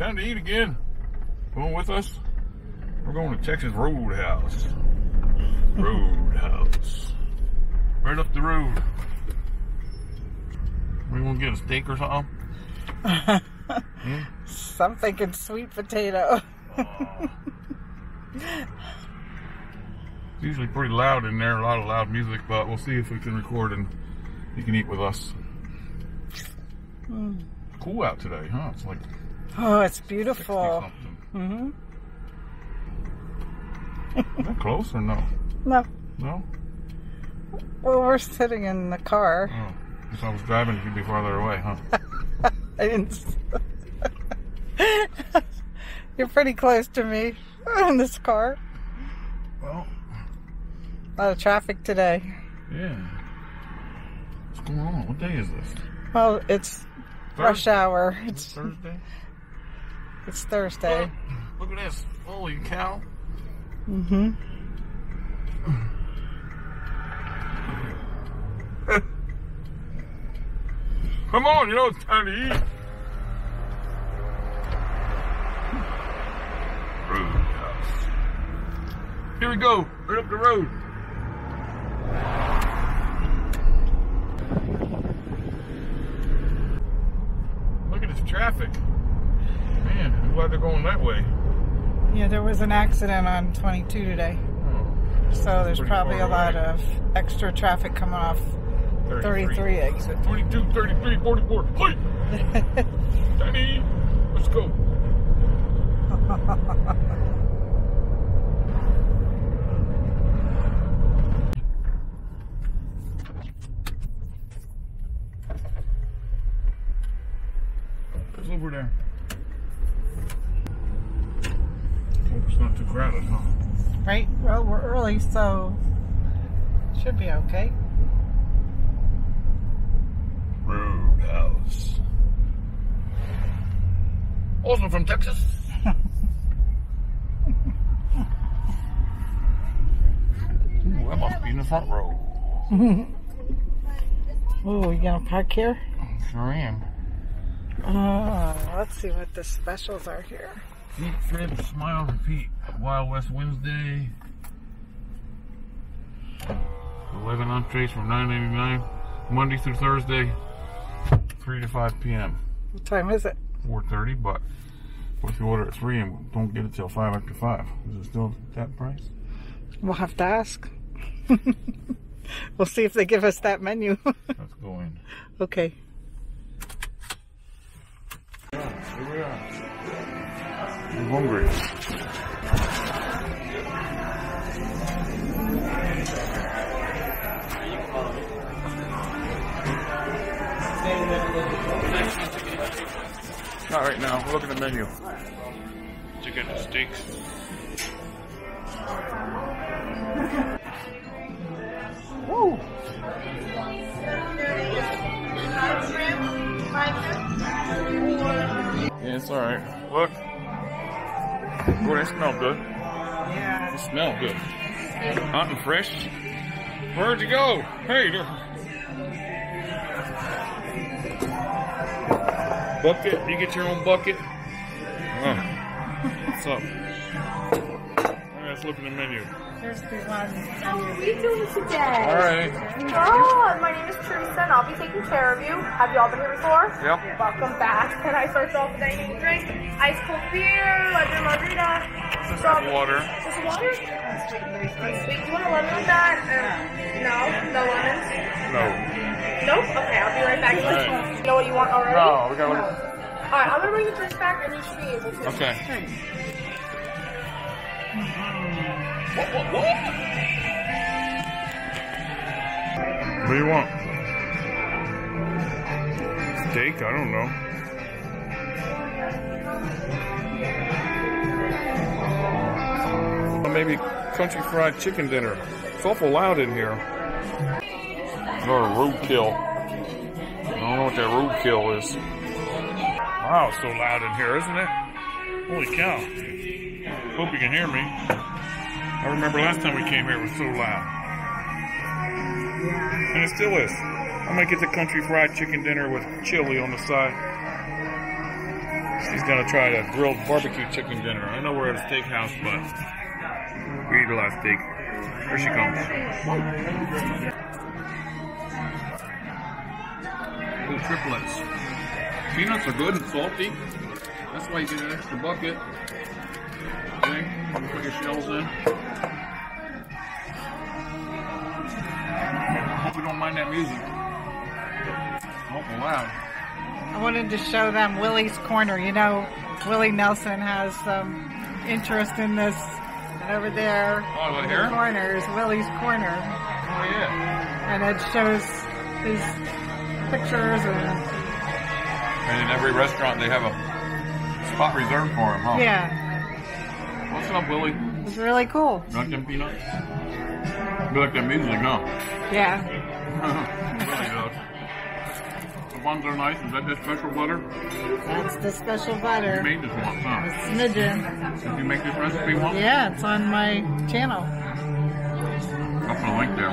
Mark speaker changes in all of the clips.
Speaker 1: time to eat again. Going with us? We're going to Texas Roadhouse. Roadhouse. Right up the road. We want to get a steak or something?
Speaker 2: Some thinking sweet potato.
Speaker 1: It's usually pretty loud in there, a lot of loud music, but we'll see if we can record and you can eat with us. Hmm. Cool out today, huh? It's like
Speaker 2: Oh, it's beautiful. hmm
Speaker 1: Is that close or no?
Speaker 2: No.
Speaker 1: No?
Speaker 2: Well, we're sitting in the car.
Speaker 1: Oh. If I was driving, you'd be farther away, huh?
Speaker 2: I didn't. You're pretty close to me in this car.
Speaker 1: Well,
Speaker 2: A lot of traffic today.
Speaker 1: yeah. What's going on? What day is this?
Speaker 2: Well, it's rush hour. It's
Speaker 1: Thursday?
Speaker 2: It's Thursday.
Speaker 1: Look, look at this. Holy cow.
Speaker 2: Mm-hmm.
Speaker 1: Come on, you know it's time to eat. Roadhouse. Here we go, right up the road. Look at this traffic. They're going that way.
Speaker 2: Yeah, there was an accident on 22 today,
Speaker 1: Oh,
Speaker 2: so there's probably a lot
Speaker 1: away.
Speaker 2: of extra traffic coming off 33 exit.
Speaker 1: 22, 33, 44. Hey! Danny, let's go. What's over there? Hope it's not too crowded, huh?
Speaker 2: Right? Well, we're early, so should be okay.
Speaker 1: Roadhouse. Also from Texas. Ooh, that must be in the front row.
Speaker 2: Oh, you gonna park here?
Speaker 1: Sure am.
Speaker 2: Uh, let's see what the specials are here.
Speaker 1: Eat, Fred, smile, repeat. Wild West Wednesday. 11 entrees for $9.99. Monday through Thursday, 3 to 5 p.m.
Speaker 2: What time is it?
Speaker 1: 4.30, but if you order at 3 and don't get it till 5 after 5? Is it still that price?
Speaker 2: We'll have to ask. we'll see if they give us that menu.
Speaker 1: Let's go in.
Speaker 2: okay.
Speaker 1: Ah, here we are. Hungry. Not right now. We're looking at the menu. Chicken and steaks.
Speaker 2: Woo!
Speaker 1: Yeah, it's alright. Look. Boy, they smell good.
Speaker 2: Yeah.
Speaker 1: They smell good. Hot and fresh. Where'd you go? Hey, bucket. You get your own bucket. Oh. What's up? Alright, let's look at the menu.
Speaker 2: Here's the one.
Speaker 3: How are we doing today?
Speaker 1: Alright.
Speaker 3: Oh, my name is Teresa and I'll be taking care of you. Have you all been here before?
Speaker 1: Yep.
Speaker 3: Welcome back. Can I start off with anything to drink? Ice cold beer, lemon margarita,
Speaker 1: Just
Speaker 3: strawberry-
Speaker 1: water.
Speaker 3: Just water? Unsweet. Do you want a lemon with that? Um, no? No lemons?
Speaker 1: No.
Speaker 3: Nope? Okay, I'll be right back.
Speaker 1: Alright.
Speaker 3: You know what you want already?
Speaker 1: No, we gotta look.
Speaker 3: Alright, I'm gonna bring the drinks back and you should be able to.
Speaker 1: Okay. What, what, what? What do you want? Steak? I don't know. Maybe country fried chicken dinner. It's awful loud in here. Or roadkill. I don't know what that roadkill is. Wow, it's so loud in here, isn't it? Holy cow. Hope you can hear me. I remember last time we came here, it was so loud. And it still is. I might get the country fried chicken dinner with chili on the side. She's gonna try a grilled barbecue chicken dinner. I know we're at a steakhouse, but we eat a lot of steak. Here she comes. Triplets. Peanuts are good and salty. That's why you get an extra bucket. Okay, you put your shells in. Hope we don't mind that music. Oh, Awful loud.
Speaker 2: I wanted to show them Willie's Corner. You know, Willie Nelson has some interest in this. And over there,
Speaker 1: Oh, right
Speaker 2: the corner is Willie's Corner.
Speaker 1: Oh yeah.
Speaker 2: And it shows his pictures and,
Speaker 1: And in every restaurant they have a spot reserved for him, huh?
Speaker 2: yeah,
Speaker 1: What's up, Willie?
Speaker 2: it's really cool.
Speaker 1: You like them peanuts? You like that music, huh?
Speaker 2: Yeah.
Speaker 1: really good. The buns are nice. Is that the special butter?
Speaker 2: That's the special butter.
Speaker 1: You made this once, huh?
Speaker 2: Smidgen.
Speaker 1: Did you make this recipe once?
Speaker 2: Yeah, it's on my channel.
Speaker 1: I'll put a link there.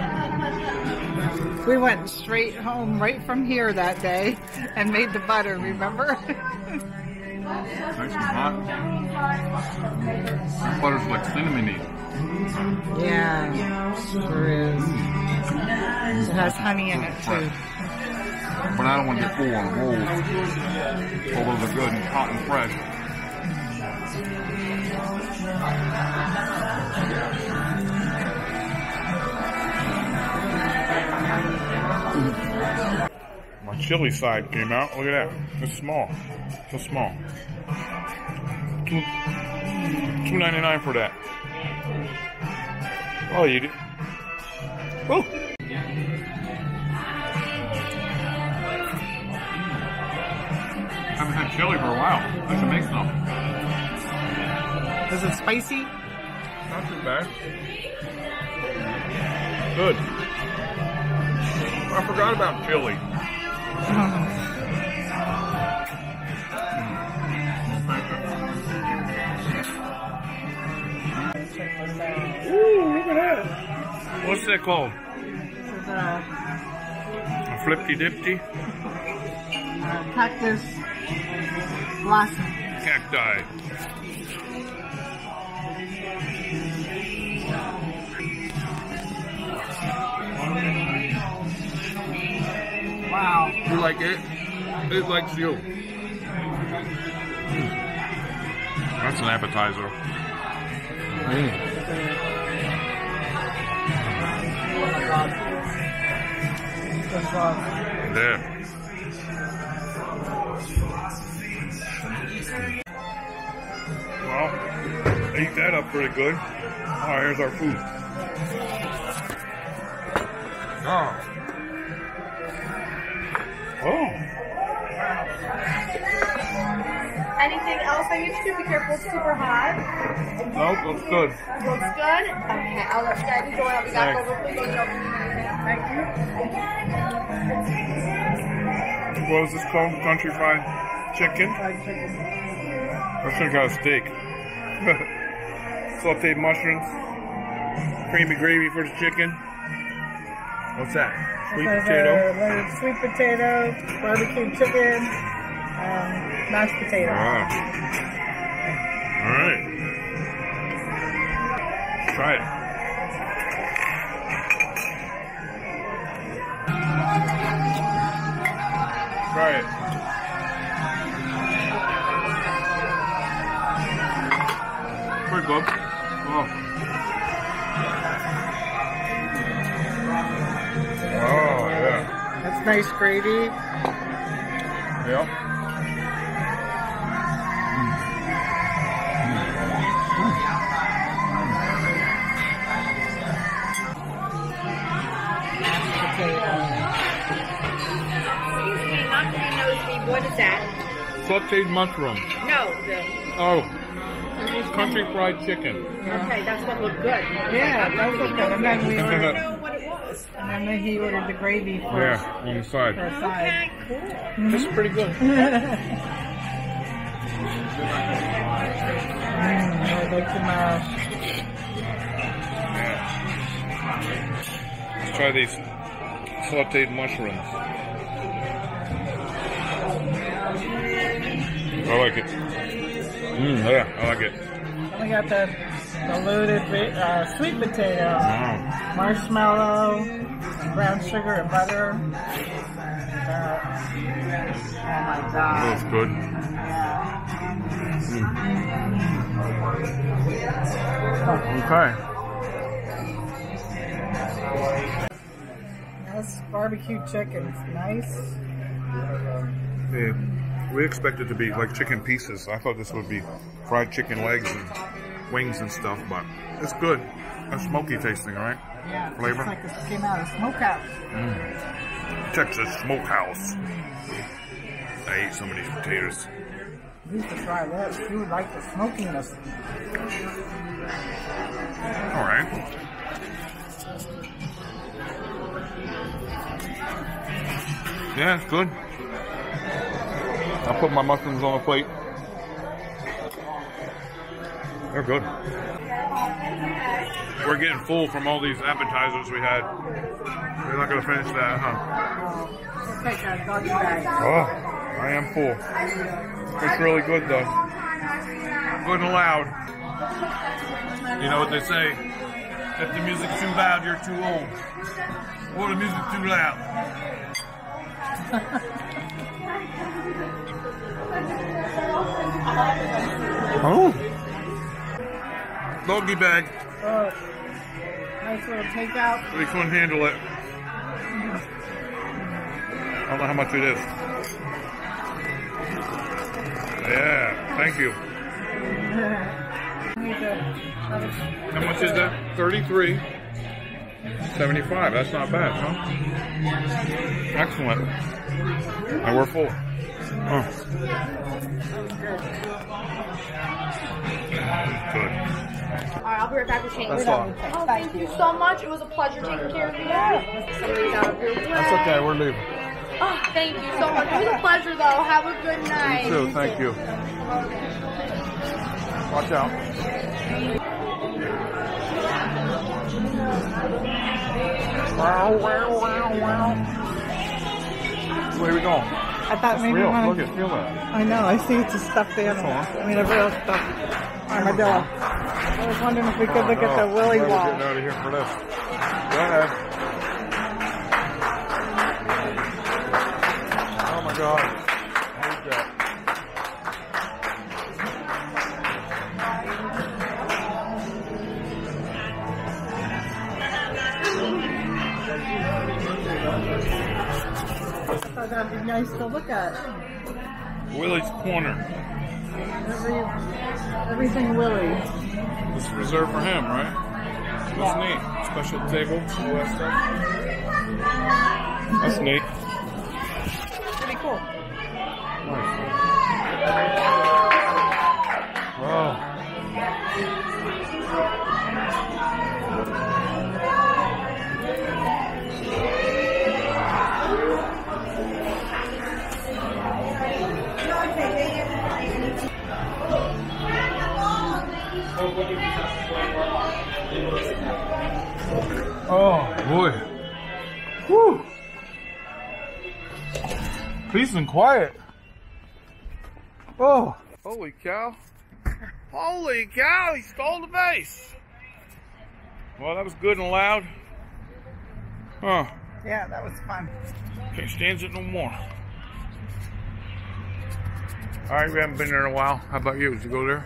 Speaker 2: We went straight home right from here that day and made the butter, remember?
Speaker 1: Nice and hot. Butter's like cinnamony.
Speaker 2: yeah, sure is. It has honey in it too.
Speaker 1: But I don't want to get full on rolls. Although they're good and hot and fresh. My chili side came out. Look at that. It's small. So small. Two two ninety nine for that. Oh, you did. Oh. I haven't had chili for a while. I should make some.
Speaker 2: Is it spicy?
Speaker 1: Not too bad. Good. I forgot about chili. Ooh, look at that. What's that called?
Speaker 2: A,
Speaker 1: A flippy dipty?
Speaker 2: a cactus blossom.
Speaker 1: Cacti. You like it? It likes you. Mm. That's an appetizer. Mm. There. Well, ate that up pretty good. All right, here's our food. Oh. Oh.
Speaker 3: Anything else I need to do? Be careful, it's super hot.
Speaker 1: Nope, looks good.
Speaker 3: Looks good? Okay, I'll let you guys enjoy. I'll be back over, please. Thank you.
Speaker 1: What was this called? Country fried chicken? I should have got a steak. Sauteed mushrooms. Creamy gravy for the chicken. What's that? Sweet potato.
Speaker 2: Sweet potato, barbecue chicken, um, mashed potato.
Speaker 1: Ah. All right. Try it. Try it. Pretty good. Oh. Oh, yeah.
Speaker 2: That's nice gravy.
Speaker 1: Yep.
Speaker 2: Potato.
Speaker 3: Excuse me, not to be nosy. What is that?
Speaker 1: Sauteed mushroom.
Speaker 3: No, the.
Speaker 1: Oh. Country fried chicken.
Speaker 3: Okay, that's what looked good.
Speaker 2: Yeah, that was good. And then we
Speaker 3: I
Speaker 2: ordered,
Speaker 3: didn't know what it was.
Speaker 2: and then he ordered the gravy for,
Speaker 1: Yeah, on the
Speaker 2: for
Speaker 1: side.
Speaker 2: a side.
Speaker 3: Okay, cool.
Speaker 1: This is pretty good.
Speaker 2: Mm, I like the mash.
Speaker 1: Let's try these sauteed mushrooms. I like it. Mmm, yeah, I like it.
Speaker 2: And we got the, loaded uh, sweet potato, marshmallow, brown sugar and butter. Uh, oh my god.
Speaker 1: That's good. Okay.
Speaker 2: That's barbecue chicken. It's nice.
Speaker 1: Yeah, we expected it to be like chicken pieces. I thought this would be fried chicken legs and wings and stuff, but it's good. It's smoky tasting, right?
Speaker 2: Yeah,
Speaker 1: Flavor?
Speaker 2: like it came out of smokehouse. Mm.
Speaker 1: Texas Smokehouse. I ate some of these potatoes.
Speaker 2: You should try this. You would like the smokiness.
Speaker 1: All right. Yeah, it's good. I'll put my mushrooms on the plate. They're good. We're getting full from all these appetizers we had. We're not going to finish that, huh? Oh, I am full. It's really good, though. Good and loud. You know what they say? If the music's too loud, you're too old. Or the music's too loud. oh. Doggy bag.
Speaker 2: Oh, nice little takeout.
Speaker 1: We couldn't handle it. I don't know how much it is. Yeah, thank you. How much is that? 33. 75. That's not bad, huh? Excellent. And we're full. Oh. Good.
Speaker 3: Alright, I'll be right back with change.
Speaker 1: That's all.
Speaker 3: Oh, thank you so much. It was a pleasure taking care of you. Somebody's out of your way.
Speaker 1: That's okay. We're leaving.
Speaker 3: Oh, thank you so much. It was a pleasure, though. Have a good night.
Speaker 1: You too. Thank you. Watch out. Wow, wow, wow, wow. Where are we going?
Speaker 2: I thought maybe
Speaker 1: Real.
Speaker 2: one
Speaker 1: Look
Speaker 2: of,
Speaker 1: at, feel that.
Speaker 2: I know, I see it's a stuffed animal. I mean, a real stuffed armadillo. I was wondering if we could look at the
Speaker 1: Oh,
Speaker 2: willy
Speaker 1: glad We're
Speaker 2: wall.
Speaker 1: getting out of here for this. Go ahead. Oh my God. Hate that.
Speaker 2: I thought that'd be nice to look at.
Speaker 1: Oh, Willie's Corner.
Speaker 2: Every, everything
Speaker 1: Willie. Is reserved for him, right? That's neat. Special table, all that stuff. That's neat. Oh boy. Whew. Peace and quiet. Oh. Holy cow. Holy cow, he stole the base. Well, that was good and loud. Huh.
Speaker 2: Yeah, that was fun.
Speaker 1: Can't stand it no more. All right, we haven't been there in a while. How about you? Did you go there?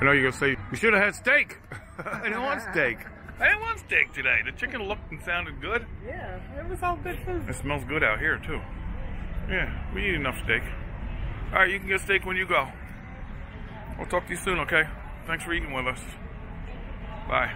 Speaker 1: I know you're gonna say we should have had steak. I didn't want steak. I didn't want steak today. The chicken looked and sounded good.
Speaker 2: Yeah, it was all good food.
Speaker 1: It smells good out here too. Yeah, we eat enough steak. All right, you can get steak when you go. We'll talk to you soon, okay? Thanks for eating with us. Bye.